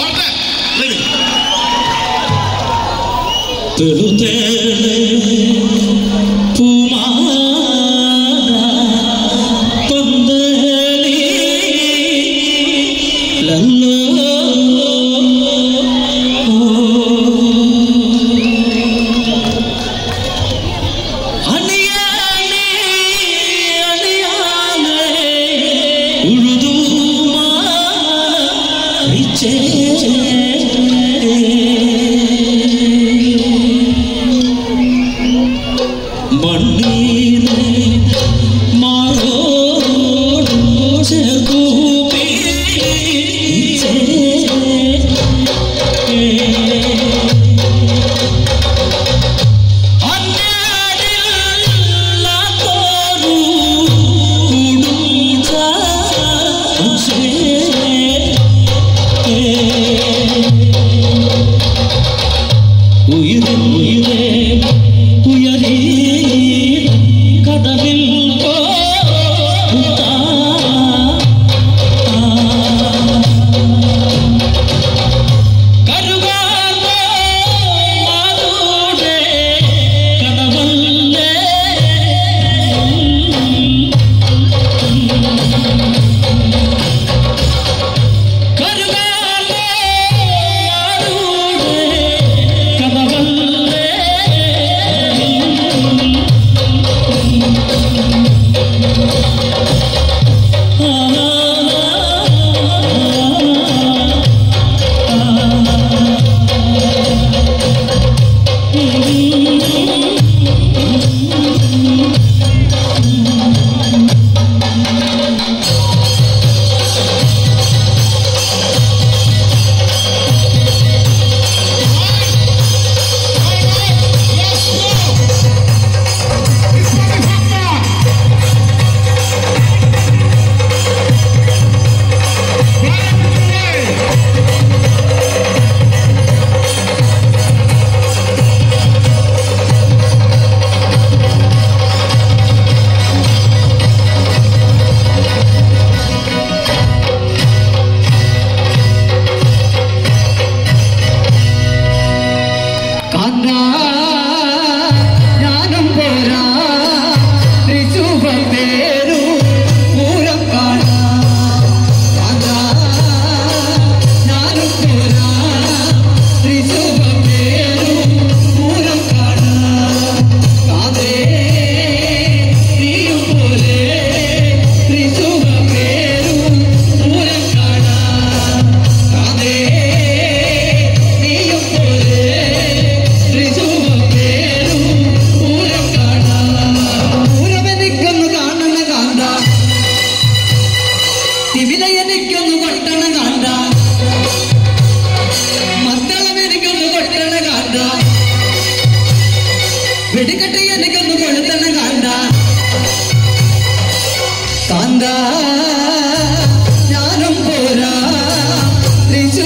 Corta. Te lo உயிரே உயிரே.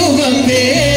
Ruhum bir